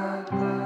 my life.